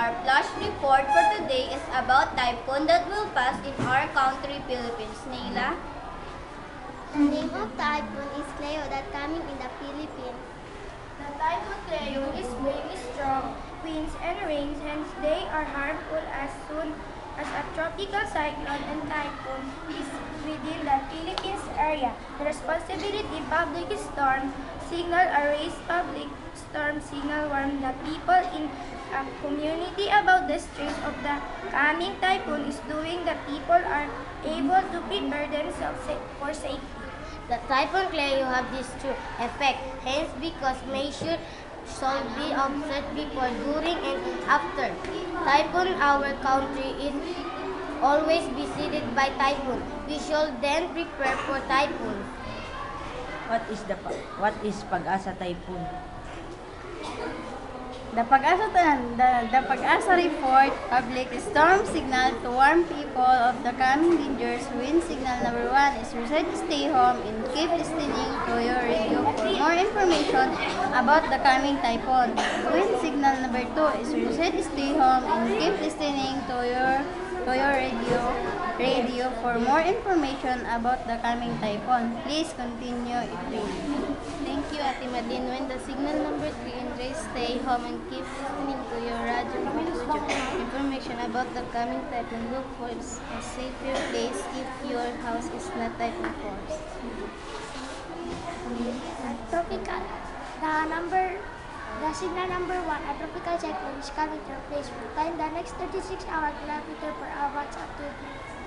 Our flash report for today is about typhoon that will pass in our country, Philippines. Neila? The name of typhoon is Cleo that coming in the Philippines. The typhoon Cleo is very strong winds and rains, hence they are harmful as soon as a tropical cyclone and typhoon is within the Philippines area. The responsibility public storm signal arrays public storm signal warn the people in a community about the strength of the coming typhoon is doing that people are able to prepare themselves for safety. The typhoon Cleo have this true effect, hence because measures should be observed before, during, and after. Typhoon, our country is always visited by typhoon. We should then prepare for typhoon. What is the what is pag-asa typhoon? The Pag-asa the, the Pag-asa report public storm signal to warn people of the coming dangers. Wind signal number one is reset stay home and keep listening to your radio for more information about the coming typhoon. Wind signal number two is reset stay home and keep listening to your to your radio radio for more information about the coming typhoon. Please continue if ready. Thank you, Ate Madin. When the signal number 3 and raise, stay home and keep listening to your radio for information about the coming typhoon. Look for a safer place if your house is not typhoon force. Tropical. The number, the signal number one, a tropical cyclone is coming to our place. Time the next 36 hours, kilometer per hour, what's up to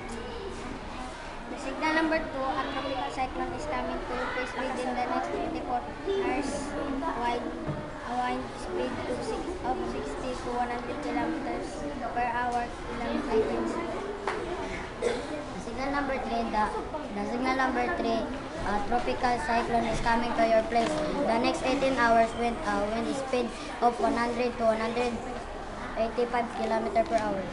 The signal number 2, a tropical cyclone is coming to your place within the next 24 hours. Wide, a wind speed to six, of 60 to 100 kilometers per hour. Seconds. The signal number 3, the, the signal number 3, a tropical cyclone is coming to your place. The next 18 hours wind, uh, wind speed of 100 to 185 kilometers per hour.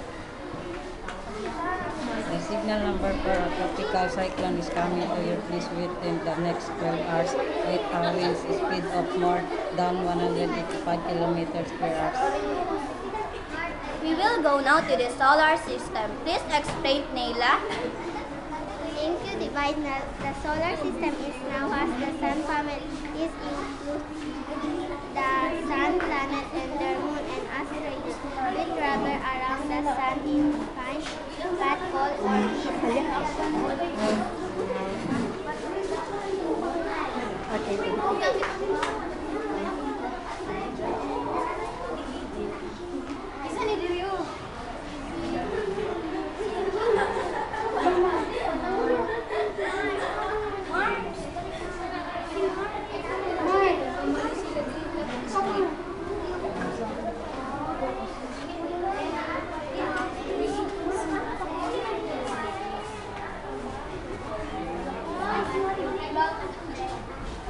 The signal number for a tropical cyclone is coming to your place within the next 12 hours with a wind speed of more than 185 kilometers per hour. We will go now to the solar system. Please explain, Neila. Thank you, Divine. The, the solar system is now as the sun family is include the sun, planet, and their moon and asteroids which travel around the sun in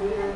という。